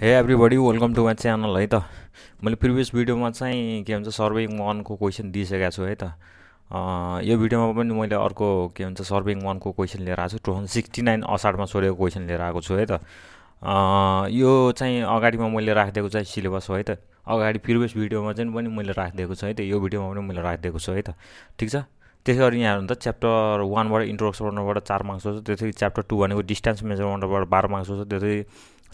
Hey everybody welcome to my channel है त? मैले प्रिभियस भिडियोमा चाहिँ के भन्छ सर्भिङ वानको क्वेसन दिइसकेको छु है त? यो भिडियोमा पनि मैले अर्को के भन्छ सर्भिङ वानको क्वेसन लिएर आएको छु टु थाउजन्ड सिक्सटी नाइन असाडमा सोधेको क्वेसन लिएर आएको छु है त? यो चाहिँ अगाडिमा मैले राखिदिएको चाहिँ सिलेबस हो है त? अगाडि प्रिभियस भिडियोमा चाहिँ पनि मैले राखिदिएको छु है त? यो भिडियोमा पनि मैले राखिदिएको छु है त? ठिक छ? त्यसै गरी यहाँ त च्याप्टर वानबाट इन्ट्रोडक्सनबाट चार मार्क्स आउँछ त्यसरी च्याप्टर टू भनेको डिस्टेन्स मेजरमेन्टबाट बाह्र मार्क्स आउँछ त्यसरी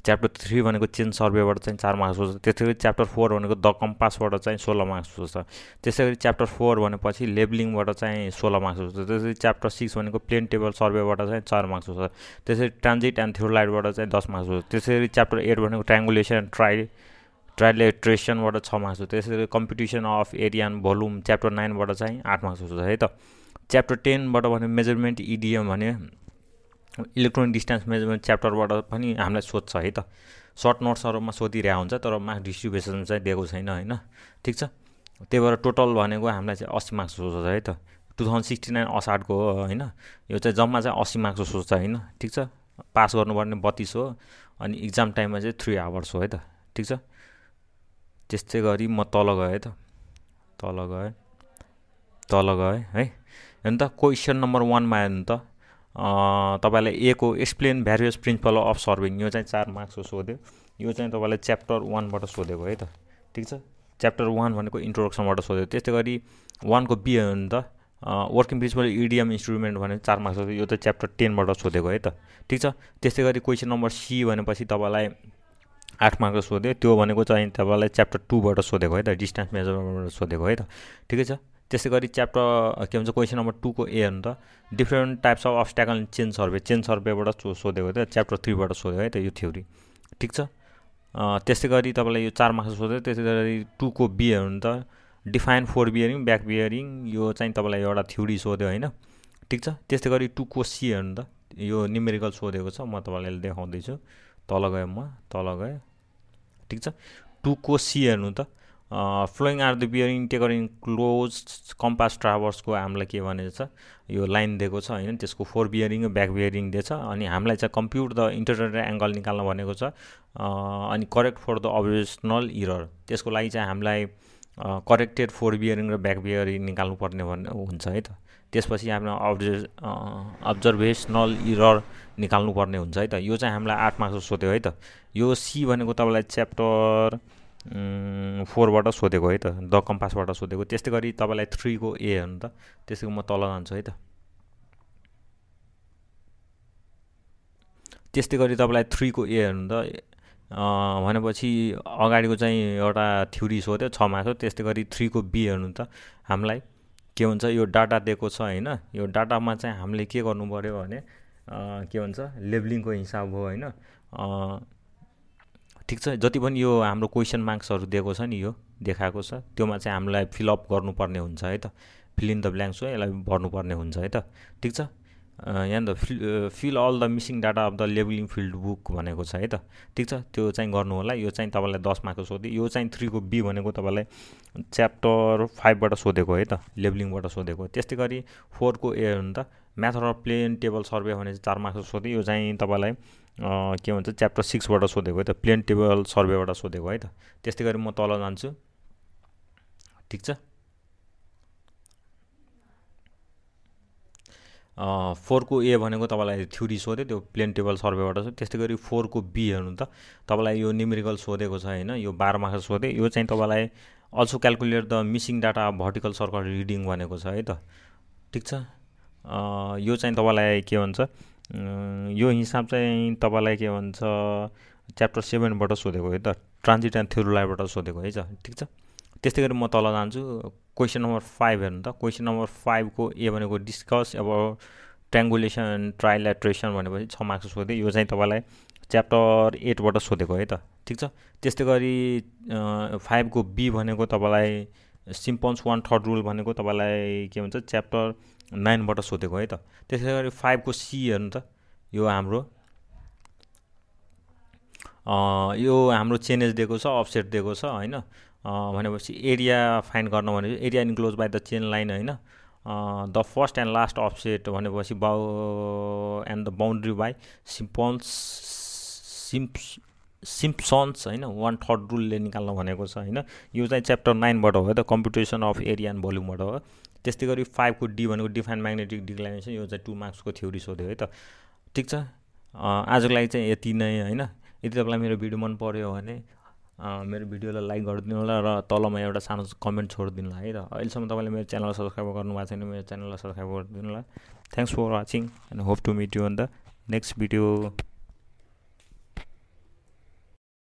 च्याप्टर थ्री भनेको चेन सर्वेबाट चाहिँ चार मार्क्स आउँछ। त्यसै गरी च्याप्टर फोर भनेको द कम्पासबाट चाहिँ सोह्र मार्क्स आउँछ। त्यसै गरी च्याप्टर फोर भनेपछि लेबलिङबाट चाहिँ सोह्र मार्क्स आउँछ। त्यसरी च्याप्टर सिक्स भनेको प्लेन टेबल सर्वेबाट चाहिँ चार मार्क्स आउँछ। त्यसरी ट्रान्जिट एन्ड थ्योलाइटबाट चाहिँ दस मार्क्स आउँछ। त्यसरी च्याप्टर एट भनेको ट्राङ्गुलेसन ट्राई ट्राइलेट्रेसनबाट छ मार्क्स हो त्यसरी competition of area and volume chapter नाइनबाट चाहिँ आठ मार्क्स आउँछ। है त? च्याप्टर टेनबाट भने मेजरमेन्ट इडिएम भने इलेक्ट्रोनिक डिस्टेन्स मेजरमेन्ट च्याप्टरबाट पनि हामीलाई सोध्छ है त। सर्ट नोट्सहरूमा सोधिरहेको हुन्छ तर मार्क्स डिस्ट्रिब्युसन चाहिँ दिएको छैन होइन? ठिक छ? त्यही भएर टोटल भनेको हामीलाई चाहिँ अस्सी मार्क्स सोध्छ है त। टु थाउजन्ड सिक्सटी नाइन असाडको हो होइन? यो चाहिँ जम्मा चाहिँ अस्सी मार्क्सको सोध्छ होइन? ठिक छ? पास गर्नुपर्ने बत्तिस हो अनि इक्जाम टाइममा चाहिँ थ्री आवर्स हो है त? ठिक छ? त्यस्तै गरी म तल गएँ त। तल गएँ। तल गएँ है? अन्त क्वेसन नम्बर वानमा आयो भने त। तपाईँलाई एको explain various principle of surveying यो चाहिँ चार मार्क्सको सोध्यो। यो चाहिँ तपाईँलाई च्याप्टर वानबाट सोधेको है त। ठिक छ? च्याप्टर वान भनेको इन्ट्रोडक्सनबाट सोध्यो। त्यस्तै गरी वानको बी हो भने त। वर्किङ प्रिन्सिपल इडिएम इन्स्ट्रुमेन्ट भने चार मार्क्स यो त च्याप्टर टेनबाट सोधेको है त। ठिक छ? त्यस्तै गरी क्वेसन नम्बर सी भनेपछि तपाईँलाई आठ मार्क्स सोध्यो। त्यो भनेको चाहिँ तपाईँलाई च्याप्टर टूबाट सोधेको है त। डिस्टेन्स मेजरमेन्टबाट सोधेको है त। ठिकै छ? त्यसै गरी च्याप्टर के भन्छ क्वेसन नम्बर टूको ए हो त different types of obstacle chain survey chain सर्वेबाट सोधेको थियो च्याप्टर थ्रीबाट सोध्यो है त यो थ्योरी ठिक छ? त्यसै गरी तपाईँलाई यो चार मार्क्स सोध्यो त्यसै गरी टूको बी हो त define fore bearing back bearing यो चाहिँ तपाईँलाई एउटा थ्योरी सोध्यो होइन? ठिक छ? त्यस्तै गरी टूको सी हो त यो निमेरिकल सोधेको छ म तपाईँलाई देखाउँदैछु। तल गएँ म तल गएँ। ठिक छ? टूको सी हेर्नु त फ्लोइङ आर द टेकर इन क्लोज कम्पास ट्राभर्सको हामीलाई के भनेको छ? यो लाइन दिएको छ होइन? त्यसको फोर बियरिङ ब्याक बियरिङ दिएछ अनि हामीलाई चाहिँ कम्प्युट द इन्टरनेट एङ्गल निकाल्न भनेको छ। अनि correct for the observational error त्यसको लागि चाहिँ हामीलाई करेक्टेड फोर बियरिङ र ब्याक बियरिङ निकाल्नु पर्ने भन्ने हुन्छ है त? त्यसपछि हामीलाई अब्जर्भ अब्जर्भेसनल इरर निकाल्नु पर्ने हुन्छ है त? यो चाहिँ हामीलाई आठ मार्क्स सोध्यो है त? यो सी भनेको तपाईँलाई च्याप्टर फोरबाट सोधेको है त द कम्पासबाट सोधेको। त्यस्तै गरी तपाईँलाई थ्रीको ए हो नि त त्यसैको म तल जान्छु है त। त्यस्तै गरी तपाईँलाई थ्रीको ए हेर्नु त भनेपछि अगाडिको चाहिँ एउटा थ्योरी सोध्यो छ हो त्यस्तै गरी थ्रीको बी हेर्नु त। हामीलाई के भन्छ यो डाटा दिएको छ होइन यो डाटामा चाहिँ हामीले के गर्नु पऱ्यो भने के भन्छ लेबलिङको हिसाब हो होइन। ठिक छ। जति पनि यो हाम्रो क्वेसन मार्क्सहरू दिएको छ नि यो देखाएको छ त्योमा चाहिँ हामीलाई फिलअप गर्नुपर्ने हुन्छ है त। फिल इन द ब्ल्याङ्क्स हो यसलाई भर्नुपर्ने हुन्छ है त। ठिक छ? यहाँ त fill fill all the missing data of the labelling field book भनेको छ है त? ठिक छ? त्यो चाहिँ गर्नु होला। यो चाहिँ तपाईँलाई दस मार्क्सको सोध्यो। यो चाहिँ थ्रीको बी भनेको तपाईँलाई च्याप्टर फाइभबाट सोधेको है त? लेबलिङबाट सोधेको। त्यस्तै गरी फोरको ए हो नि त। Method of plane table survey भने चाहिँ चार मार्क्सको सोध्यो। यो चाहिँ तपाईँलाई के भन्छ? च्याप्टर सिक्सबाट सोधेको है त? प्लेन टेबल सर्वेबाट सोधेको है त? त्यस्तै गरी म तल जान्छु। ठिक छ? फोरको ए भनेको तपाईँलाई थ्योरी सोध्यो त्यो प्लेन टेबल सर्वेबाट छ त्यस्तै गरी फोरको बी हेर्नु त तपाईँलाई यो निमेरिकल सोधेको छ होइन यो बाह्र मार्क्स सोध्यो यो चाहिँ तपाईँलाई also calculate the missing data vertical circle reading भनेको छ है त। ठिक छ? यो चाहिँ तपाईँलाई के भन्छ यो हिसाब चाहिँ तपाईँलाई के भन्छ च्याप्टर सेभेनबाट सोधेको है त ट्रान्जिट एन्ड थ्योरोलाइबाट सोधेको है त। ठिक छ? त्यस्तै गरी म तल जान्छु। क्वेसन नम्बर फाइभ हेर्नु त। क्वेसन नम्बर फाइभको ए भनेको डिस्कस अब ट्राङ्गुलेसन ट्राइलेट्रेसन भनेपछि छ मार्क्स सोधेँ। यो चाहिँ तपाईँलाई च्याप्टर एटबाट सोधेको है त। ठिक छ? त्यस्तै गरी फाइभको बी भनेको तपाईँलाई सिम्पन्स वान थर्ड रुल भनेको तपाईँलाई के भन्छ च्याप्टर नाइनबाट सोधेको है त। त्यसै गरी फाइभको सी हेर्नु त। यो हाम्रो यो हाम्रो चेनेज दिएको छ अफसेट दिएको छ होइन? भनेपछि एरिया फाइन्ड गर्न भनेपछि area enclose by the chain line होइन। The first and last offset भनेपछि बाउ and the boundary by simples simps Simpson's होइन वान थर्ड रुलले निकाल्न भनेको छ होइन। यो चाहिँ च्याप्टर नाइनबाट हो है त कम्पिटिसन अफ एरिया एन्ड भोल्युमबाट हो। त्यस्तै गरी फाइभको डी भनेको डिफाइन म्याग्नेटिक डिक्लाइनेसन यो चाहिँ टु मार्क्सको थ्योरी सोध्यो है त। ठिक छ? आजको लागि चाहिँ यति नै होइन। यदि तपाईँलाई मेरो भिडियो मन पऱ्यो भने मेरो भिडियोलाई लाइक गरिदिनु होला र तलमा एउटा सानो कमेन्ट छोडिदिनु होला है त। अहिलेसम्म तपाईँले मेरो च्यानललाई सब्सक्राइब गर्नुभएको छैन मेरो च्यानललाई सब्सक्राइब गरिदिनु होला। Thanks for watching and hope to meet you on the next video